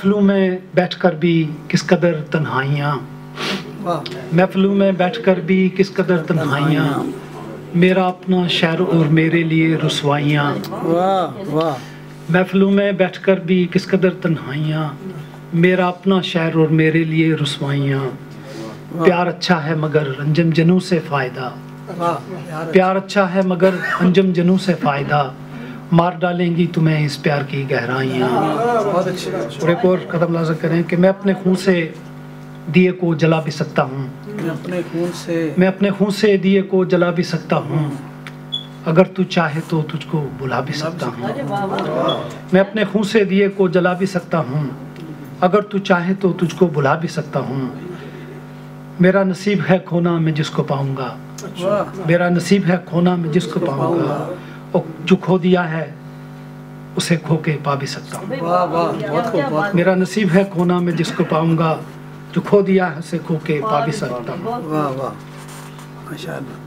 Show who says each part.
Speaker 1: महफिलों में बैठकर भी किस कदर तन्हाइयाँ? महफिलों में बैठकर भी किस कदर तन्हाइयाँ? मेरा अपना शहर और मेरे लिए रसवाइयाँ। महफिलों में बैठकर भी किस कदर तन्हाइयाँ? मेरा अपना शहर और मेरे लिए रसवाइयाँ। प्यार अच्छा है मगर अंजम जनू से फ़ायदा। प्यार अच्छा है मगर अंजम जनू से फ़ायदा। मार डालेंगी तुम्हें इस प्यार की गहराइयाँ। और एक और कदम लाजम करें कि मैं अपने खून से दिए को जला भी सकता हूँ।
Speaker 2: मैं अपने खून से
Speaker 1: मैं अपने खून से दिए को जला भी सकता हूँ। अगर तू चाहे तो तुझको बुला भी सकता हूँ। मैं अपने खून से दिए को जला भी सकता हूँ। अगर तू चाहे तो तुझको बुला भी सकता हूँ। मेरा नसीब है खोना मैं जिसको पाऊँगा। मेरा नसीब है खोना मैं जिसको पाऊँगा। जो खो दिया है उसे खो के पा भी सकता हूँ।
Speaker 2: वाह वाह बहुत खूब बहुत
Speaker 1: मेरा नसीब है कोना में जिसको पाऊँगा जो खो दिया है उसे खो के पा भी सकता हूँ।
Speaker 2: वाह वाह माशाल्लाह।